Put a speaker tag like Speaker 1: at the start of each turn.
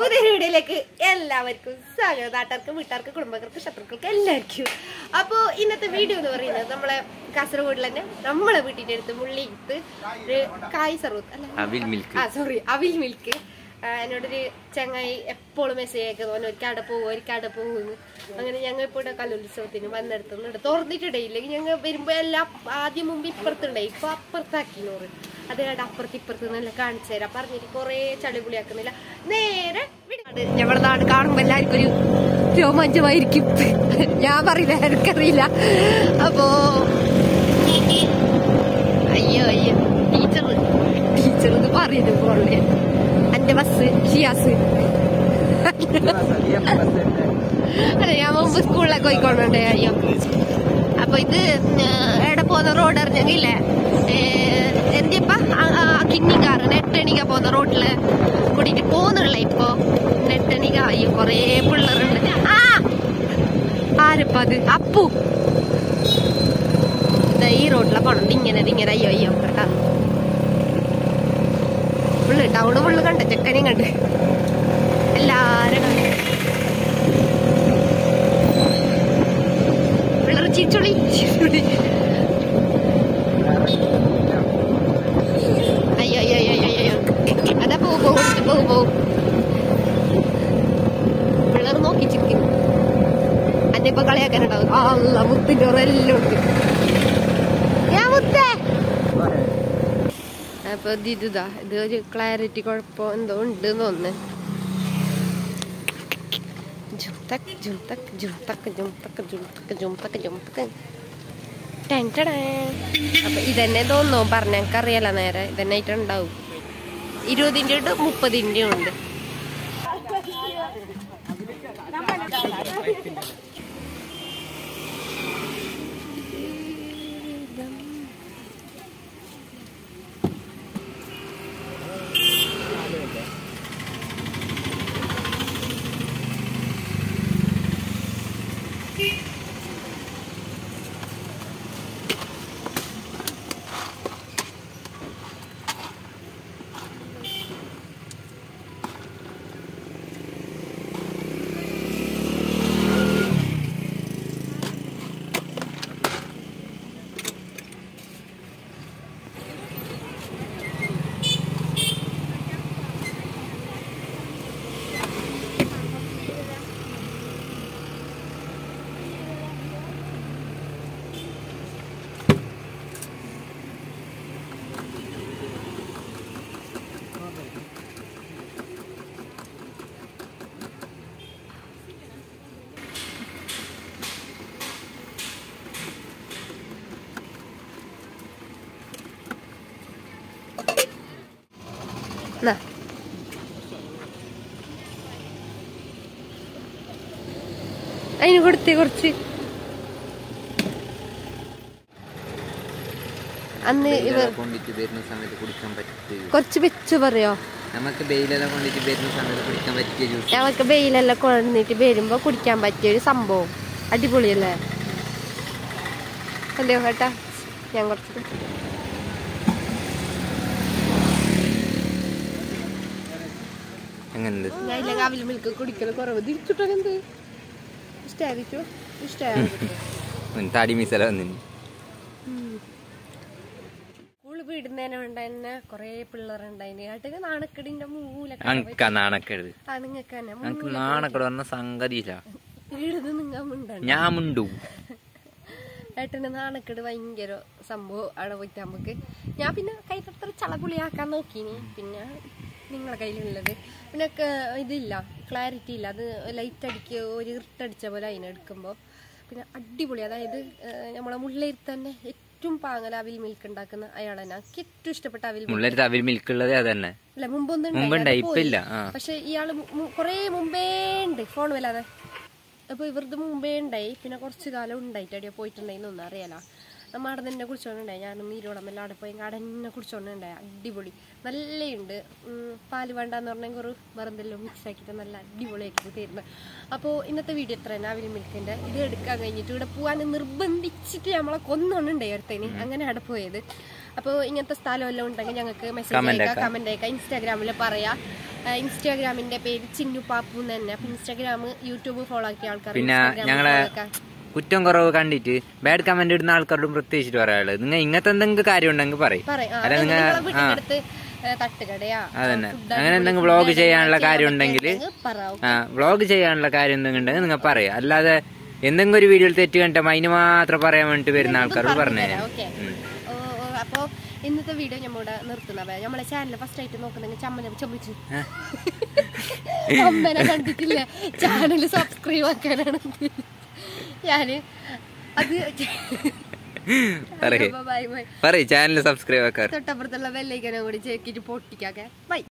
Speaker 1: പുതിയ വീഡിയോയിലേക്ക് എല്ലാവർക്കും സ്വാഗതം. നാട്ടുകാർക്ക് വീട്ടുകാർക്ക് കുടുംബക്കാർക്ക് ശത്രുക്കൾക്ക് എല്ലാവർക്കും. അപ്പോ ഇന്നത്തെ വീഡിയോ എന്ന് പറയുന്നത് നമ്മളെ കാസർഗോഡിൽ തന്നെ നമ്മളെ വീട്ടിന്റെ അടുത്ത് മുള്ളിയിട്ട് ഒരു കായ് സർവത്ത് അല്ല? ആ സോറി അവിൽ മിൽക്ക്. എന്നോടൊരു ചങ്ങായി എപ്പോഴും മെസ്സേജ് അയക്കുന്നു ഒരിക്കൽ അവിടെ പോകും ഒരിക്കൽ അവിടെ പോകുന്നു അങ്ങനെ ഞങ്ങൾ ഇപ്പോൾ ഇവിടെ കലോത്സവത്തിന് വന്നെടുത്തുന്നുണ്ട് തുറന്നിട്ടിടയില്ലെങ്കിൽ ഞങ്ങൾ വരുമ്പോ എല്ലാം ആദ്യം മുമ്പ് ഇപ്പുറത്തുണ്ടായി ഇപ്പൊ അപ്പുറത്താക്കി നൂറ് അത് കണ്ട് അപ്പുറത്ത് ഇപ്പുറത്ത് നല്ല കാണിച്ചു തരാം. പറഞ്ഞിട്ട് കൊറേ ചളിപുളിയാക്കുന്നില്ല നേരെ ഞങ്ങളുടെ നാട് കാണുമ്പോ എല്ലാവർക്കും ഒരു രോമാഞ്ചമായിരിക്കും. ഞാൻ പറയില്ല എനിക്കറിയില്ല. അപ്പോ അയ്യോ അയ്യോ. ടീച്ചർ ടീച്ചർ എന്ന് പറയുന്നത് പോലെ എന്റെ ബസ് ഷിയാസ്. അല്ല ഞാൻ മുമ്പ് സ്കൂളിലൊക്കെ പോയിക്കൊണ്ടുണ്ടേ അയ്യോ. അപ്പൊ ഇത് എവിടെ പോകുന്ന റോഡ് അറിഞ്ഞെങ്കിലേ എന്തിയപ്പ കിന്നിക്കാറ് നെട്ടണിക പോകുന്ന റോഡിൽ കൂടിയിട്ട് പോകുന്നുള്ള ഇപ്പൊ? നെട്ടണിക അയ്യോ കൊറേ പിള്ളേരുണ്ട്. ആ! ആരപ്പ അത്? അപ്പു. ഈ റോഡിലെ പോണം ഇങ്ങനെ ഇങ്ങനെ അയ്യോ അയ്യോ കേട്ടാ ഫുള്ള് ടൗണ് ഫുള്ള് കണ്ട ചെക്കനെയും കണ്ട്. എല്ലാരും കണ്ട്. പിള്ളേർ ചിരിച്ചോളി ചിരിച്ചോളി അയ്യോ അയ്യോ അയ്യോ അയ്യോ അയ്യോ അതാ പോ പോകും പോകും പോകും പിള്ളേർ നോക്കി ചിരിക്കുന്നു അന്നെ ഇപ്പൊ കളിയാക്കാനുണ്ടാവും ആ അല്ല മുത്തിന്റെ എല്ലാം ഉണ്ട് ഞാൻ മുത്തേ. അപ്പൊ ഇത് ഇതാ. ഒരു ക്ലാരിറ്റി കുഴപ്പം എന്തോ ഉണ്ട് തോന്നുന്നു. ജുംതക് ജുംതക് ജുംതക് ജുംതക് ജുംതക് ജുംതക് ജുംതക്. അപ്പൊ ഇതന്നെ തോന്നുന്നു പറഞ്ഞ. അറിയാല നേരെ. ഇതന്നെ ആയിട്ട് ഉണ്ടാവും ഇരുപതിന്റെ ഉണ്ട് മുപ്പതിന്റെ ഉണ്ട്. എന്നാ അതിന് കൊടുത്തേ കുറച്ച് അന്ന് ഇവർ
Speaker 2: കൊണ്ടിട്ട് വരുന്ന സമയത്ത് കുടിക്കാൻ
Speaker 1: കുറച്ച് വെച്ച് പറയോ?
Speaker 2: നമുക്ക് ബെയിലെല്ലാം കൊണ്ടിട്ട് വരുന്ന സമയത്ത് കുടിക്കാൻ പറ്റിയ ജ്യൂസ്
Speaker 1: കൊണ്ടിട്ട് വരുമ്പോ കുടിക്കാൻ പറ്റിയ ഒരു സംഭവം. അടിപൊളിയല്ലേ? അല്ലയോ കേട്ടാ ഞാൻ കുറച്ച് ഞാൻ കാവിലെ മിൽക്ക് കുടിക്കൽ കുറവ്. തിരിച്ചിട്ടൊക്കെ എന്ത്? ഇഷ്ടായിരിക്കോ? ഇഷ്ടമായിരിക്കും
Speaker 2: താടി മീസല വന്നിന്.
Speaker 1: സ്കൂൾ വീടുന്നതിനെ കൊറേ പിള്ളേരുണ്ടായിന്. ഏട്ടക്ക് നാണക്കെടിന്റെ മൂലൊക്കെ
Speaker 2: അനക്ക നാണക്കേട്.
Speaker 1: ആ നിങ്ങക്ക് തന്നെ
Speaker 2: എനിക്ക് നാണക്കേട് പറഞ്ഞ സംഗതിയില്ല.
Speaker 1: വീടുന്ന് നിങ്ങൾ മിണ്ടാണ്.
Speaker 2: ഞാൻ മുണ്ടു.
Speaker 1: ഏട്ടന് നാണക്കേട് ഭയങ്കര സംഭവം അവിടെ പോയിട്ട് നമുക്ക്. ഞാൻ പിന്നെ കൈത്തത്ര ചളപുളിയാക്കാൻ നോക്കിനി. പിന്നെ നിങ്ങളെ കയ്യിലുള്ളത്. പിന്നെ ഇതില്ല ക്ലാരിറ്റി ഇല്ല. അത് ലൈറ്റ് അടിക്കുക ഒരു ഇരുട്ടടിച്ച പോലെ അതിനെടുക്കുമ്പോൾ പിന്നെ അടിപൊളി. അതായത് നമ്മളെ മുള്ളേരി തന്നെ ഏറ്റവും പാങ്ങൽ അവിൽ മിൽക്ക് ഉണ്ടാക്കുന്ന അയാളെന്നെ. എനിക്ക് ഏറ്റവും ഇഷ്ടപ്പെട്ട അവിൽ
Speaker 2: അവിൽ മിൽക്ക് ഉള്ളത് അതന്നെ.
Speaker 1: അല്ല മുമ്പൊന്നും പക്ഷെ ഇയാൾ കൊറേ മുമ്പേ ഉണ്ട്. ഫോൺ വല്ലാതെ. അപ്പൊ ഇവരുടെ മുമ്പേ ഉണ്ടായി. പിന്നെ കുറച്ച് കാലം ഉണ്ടായിട്ട് അടിയോ പോയിട്ടുണ്ടായിന്നൊന്നും അറിയാലോ. നമ്മ അവിടെ തന്നെ കുടിച്ചോണ്ടുണ്ടായി. ഞാനും നീരോളം എല്ലാം അവിടെ പോയി അവിടെ തന്നെ കുടിച്ചോണ്ടുണ്ടായി. അടിപൊളി. നല്ലയുണ്ട്. പാൽ വേണ്ടെന്ന് പറഞ്ഞെങ്കിൽ ഒരു വെറുതെല്ലാം മിക്സ് ആക്കിയിട്ട് നല്ല അടിപൊളിയാക്കിയിട്ട് തരുന്നത് അപ്പോൾ ഇന്നത്തെ വീഡിയോ എത്ര തന്നെ. അവിൽ മിൽക്കിന്റെ ഇത് എടുക്കാൻ കഴിഞ്ഞിട്ട് ഇവിടെ പോകാൻ നിർബന്ധിച്ചിട്ട് നമ്മളെ കൊന്നൊന്നുണ്ടായി അടുത്തേന് അങ്ങനെ അവിടെ പോയത്. അപ്പോൾ ഇങ്ങനത്തെ സ്ഥലം എല്ലാം ഉണ്ടെങ്കിൽ ഞങ്ങൾക്ക് മെസ്സേജ് അയക്കാം
Speaker 2: കമന്റ്
Speaker 1: കമന്റ് അയക്കാം. ഇൻസ്റ്റാഗ്രാമിൽ പറയാം. ഇൻസ്റ്റാഗ്രാമിന്റെ പേര് ചിന്നു പാപ്പു എന്ന് തന്നെ. അപ്പൊ ഇൻസ്റ്റാഗ്രാം യൂട്യൂബ് ഫോളോ ആക്കിയ ആൾക്കാർ
Speaker 2: പിന്നെ ഞങ്ങളെ കുറ്റം കുറവ് കണ്ടിട്ട് ബാഡ് കമന്റ് ഇടുന്ന ആൾക്കാരോടും പ്രത്യേകിച്ചിട്ട് പറയാനുള്ളത്. നിങ്ങൾ ഇങ്ങനത്തെ എന്തെങ്കിലും കാര്യം ഉണ്ടെങ്കിൽ പറയും. അല്ല നിങ്ങൾ ആ. അതന്നെ. അങ്ങനെ എന്തെങ്കിലും വ്ളോഗ് ചെയ്യാനുള്ള കാര്യം ഉണ്ടെങ്കിൽ ആ വ്ളോഗ് ചെയ്യാനുള്ള കാര്യം എന്തെങ്കിലും ഉണ്ടെങ്കിൽ നിങ്ങൾ പറയാം. അല്ലാതെ എന്തെങ്കിലും ഒരു വീഡിയോയിൽ തെറ്റ് കണ്ടിട്ട് അതിന് മാത്രം പറയാൻ വേണ്ടിട്ട് വരുന്ന ആൾക്കാരോട് പറഞ്ഞു
Speaker 1: തരാം ഇന്നത്തെ വീഡിയോ നമ്മുടെ നിർത്തുന്നവ നമ്മളെ ചാനൽ ഫസ്റ്റ് ആയിട്ട് നോക്കുന്നെങ്കിൽ ചമ്മന ചമ്മിച്ച്. അമ്മനെ കണ്ടിട്ടില്ല. ചാനൽ സബ്സ്ക്രൈബ് ആക്കാനാണ്. ഞാൻ അത്
Speaker 2: പറയേ.
Speaker 1: ബൈ ബൈ
Speaker 2: പറയ് ചാനൽ സബ്സ്ക്രൈബ് ആക്കാൻ
Speaker 1: തൊട്ടപ്പുറത്തുള്ള വെല്ലൈക്കനെ കൂടി ചേക്കിട്ട് പൊട്ടിക്കാക്കെ ബൈ